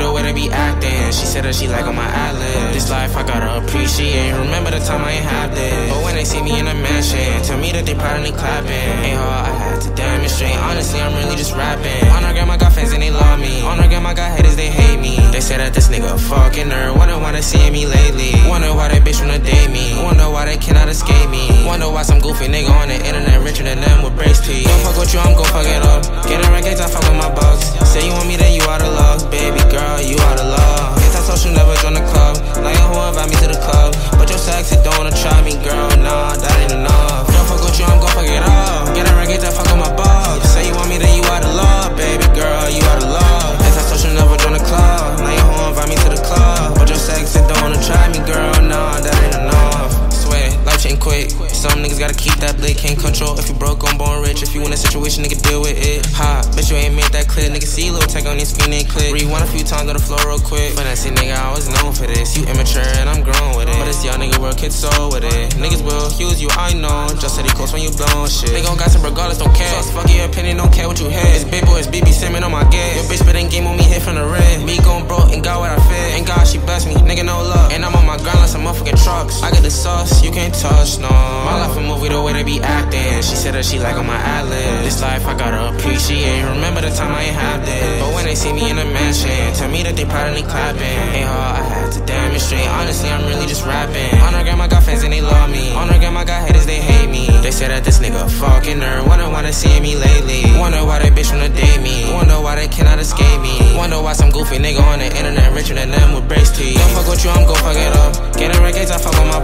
they be acting. She said that she like on my ad This life I gotta appreciate. Remember the time I ain't have this. But when they see me in a mansion, tell me that they proud and clapping. AR I had to demonstrate. Honestly, I'm really just rapping. On our grandma got fans and they love me. On our grandma got haters, they hate me. They say that this nigga a fucking nerd. Wonder why they seeing me lately. Wonder why that bitch wanna date me. Wonder why they cannot escape me. Wonder why some goofy nigga on the internet richer than them with brace teeth. Don't fuck with you, I'm gon' fuck it up. Get in records, I fuck with my bugs. Some niggas gotta keep that blick, can't control. If you broke, I'm born rich. If you in a situation, nigga, deal with it. Ha, bitch, you ain't made that clear. Nigga, see Lil Tecca on your screen and click. Rewind a few times on the floor real quick. Finesse, nigga, I was known for this. You immature and I'm grown with it. But this young nigga work kid so with it. Niggas will use you, I know. Just said he close when you blown shit. They gon' gossip regardless, don't care. So fuck your opinion, don't care what you hear. It's big boys, BB Simon on my gas. Your bitch spitting game I got the sauce, you can't touch, no. My life a movie, the way they be acting. She said that she like on my ad This life I gotta appreciate. Remember the time I ain't have this. But when they see me in a mansion, tell me that they proud and clapping. AR, I had to demonstrate. Honestly, I'm really just rapping. Fucking nerd. Wonder why they seeing me lately. Wonder why that bitch wanna date me. Wonder why they cannot escape me. Wonder why some goofy nigga on the internet richer than them with brace teeth. Don't fuck with you, I'm gon' fuck it up. Get in records, I fuck with my